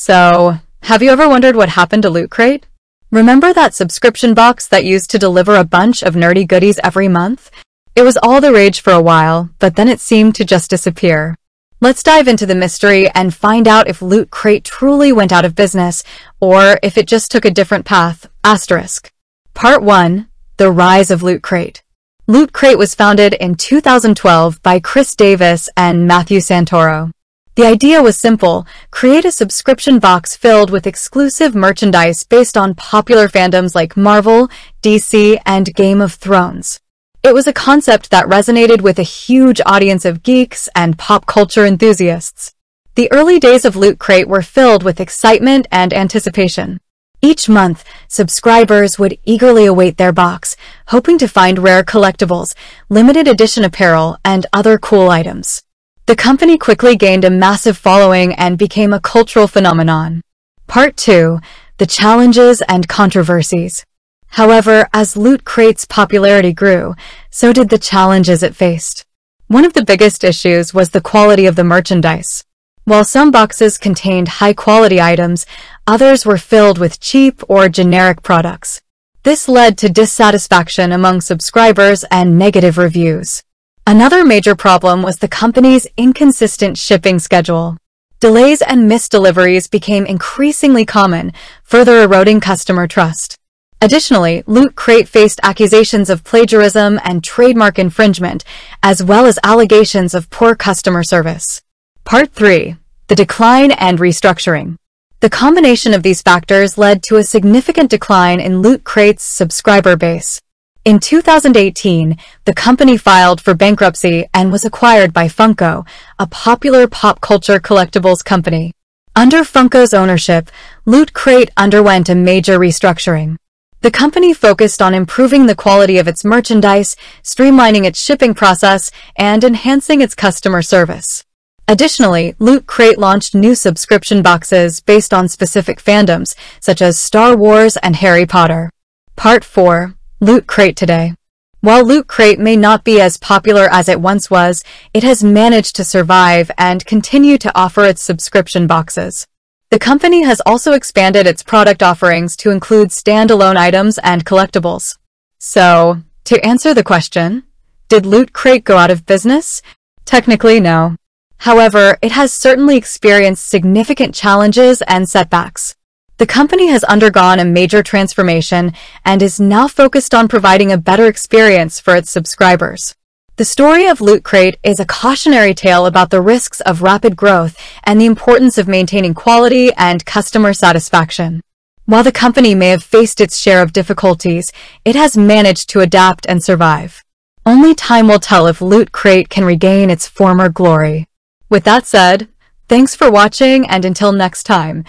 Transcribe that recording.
So, have you ever wondered what happened to Loot Crate? Remember that subscription box that used to deliver a bunch of nerdy goodies every month? It was all the rage for a while, but then it seemed to just disappear. Let's dive into the mystery and find out if Loot Crate truly went out of business, or if it just took a different path. Asterisk. Part 1. The Rise of Loot Crate. Loot Crate was founded in 2012 by Chris Davis and Matthew Santoro. The idea was simple, create a subscription box filled with exclusive merchandise based on popular fandoms like Marvel, DC, and Game of Thrones. It was a concept that resonated with a huge audience of geeks and pop culture enthusiasts. The early days of Loot Crate were filled with excitement and anticipation. Each month, subscribers would eagerly await their box, hoping to find rare collectibles, limited edition apparel, and other cool items. The company quickly gained a massive following and became a cultural phenomenon. Part 2. The Challenges and Controversies However, as Loot Crate's popularity grew, so did the challenges it faced. One of the biggest issues was the quality of the merchandise. While some boxes contained high-quality items, others were filled with cheap or generic products. This led to dissatisfaction among subscribers and negative reviews. Another major problem was the company's inconsistent shipping schedule. Delays and missed deliveries became increasingly common, further eroding customer trust. Additionally, Loot Crate faced accusations of plagiarism and trademark infringement, as well as allegations of poor customer service. Part 3. The Decline and Restructuring The combination of these factors led to a significant decline in Loot Crate's subscriber base. In 2018, the company filed for bankruptcy and was acquired by Funko, a popular pop culture collectibles company. Under Funko's ownership, Loot Crate underwent a major restructuring. The company focused on improving the quality of its merchandise, streamlining its shipping process, and enhancing its customer service. Additionally, Loot Crate launched new subscription boxes based on specific fandoms, such as Star Wars and Harry Potter. Part 4 Loot Crate today. While Loot Crate may not be as popular as it once was, it has managed to survive and continue to offer its subscription boxes. The company has also expanded its product offerings to include standalone items and collectibles. So, to answer the question, did Loot Crate go out of business? Technically, no. However, it has certainly experienced significant challenges and setbacks. The company has undergone a major transformation and is now focused on providing a better experience for its subscribers. The story of Loot Crate is a cautionary tale about the risks of rapid growth and the importance of maintaining quality and customer satisfaction. While the company may have faced its share of difficulties, it has managed to adapt and survive. Only time will tell if Loot Crate can regain its former glory. With that said, thanks for watching and until next time,